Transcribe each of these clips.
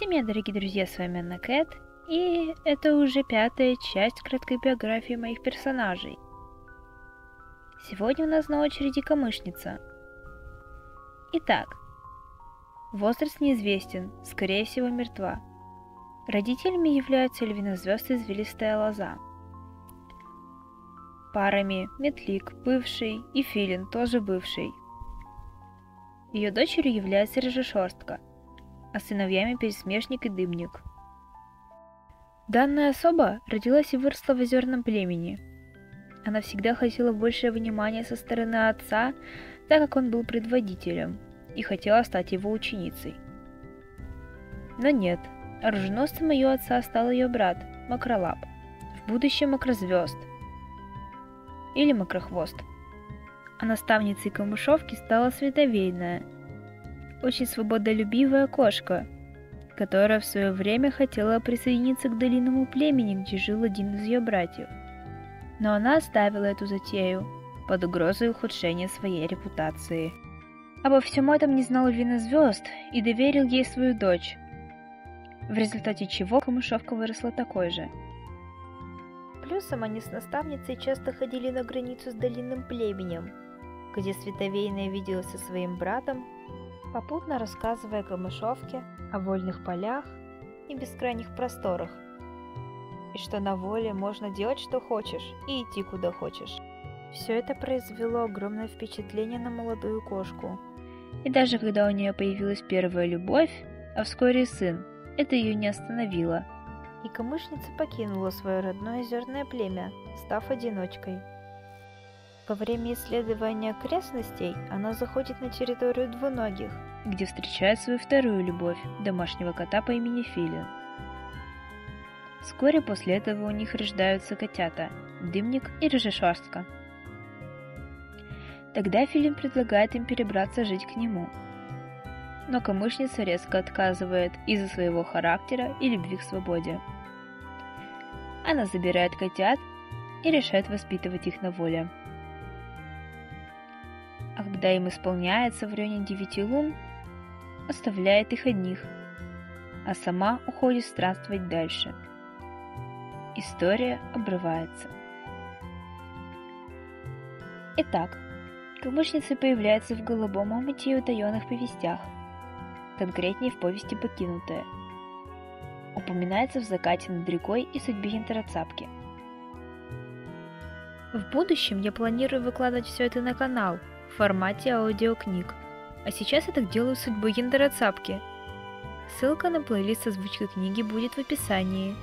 Всем дорогие друзья, с вами Анна Кэт, и это уже пятая часть краткой биографии моих персонажей. Сегодня у нас на очереди Камышница. Итак, возраст неизвестен, скорее всего мертва. Родителями являются львинозвезд и извилистая лоза. Парами Метлик, бывший, и Филин, тоже бывший. Ее дочерью является Рыжешерстка – а сыновьями пересмешник и дымник. Данная особа родилась и выросла в озерном племени. Она всегда хотела большее внимания со стороны отца, так как он был предводителем, и хотела стать его ученицей. Но нет, оруженосцем ее отца стал ее брат, Макролап, в будущем Макрозвезд, или Макрохвост. А наставницей камышовки стала Световейная – очень свободолюбивая кошка, которая в свое время хотела присоединиться к долинному племени, где жил один из ее братьев. Но она оставила эту затею под угрозой ухудшения своей репутации. Обо всем этом не знал Вина Звезд и доверил ей свою дочь, в результате чего камышовка выросла такой же. Плюсом они с наставницей часто ходили на границу с долинным племенем, где Световейная виделась со своим братом попутно рассказывая Камышовке о вольных полях и бескрайних просторах, и что на воле можно делать что хочешь и идти куда хочешь. Все это произвело огромное впечатление на молодую кошку. И даже когда у нее появилась первая любовь, а вскоре сын, это ее не остановило. И камышница покинула свое родное озерное племя, став одиночкой. Во время исследования окрестностей она заходит на территорию двуногих, где встречает свою вторую любовь, домашнего кота по имени Филин. Вскоре после этого у них рождаются котята – Дымник и Рыжешварска. Тогда Филин предлагает им перебраться жить к нему. Но камышница резко отказывает из-за своего характера и любви к свободе. Она забирает котят и решает воспитывать их на воле – а когда им исполняется время девяти лун, оставляет их одних, а сама уходит странствовать дальше. История обрывается. Итак, камышница появляется в голубом омуте и утаенных повестях, конкретнее в повести «Покинутая». Упоминается в закате над рекой и судьбе Янтарацапки. В будущем я планирую выкладывать все это на канал – в формате аудиокниг. А сейчас я так делаю судьбу Яндера Цапки. Ссылка на плейлист озвучки книги будет в описании.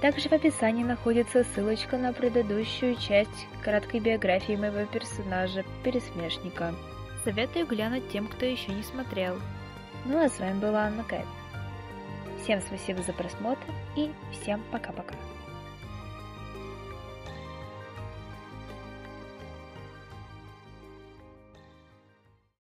Также в описании находится ссылочка на предыдущую часть краткой биографии моего персонажа, Пересмешника. Советую глянуть тем, кто еще не смотрел. Ну а с вами была Анна Кэт. Всем спасибо за просмотр и всем пока-пока.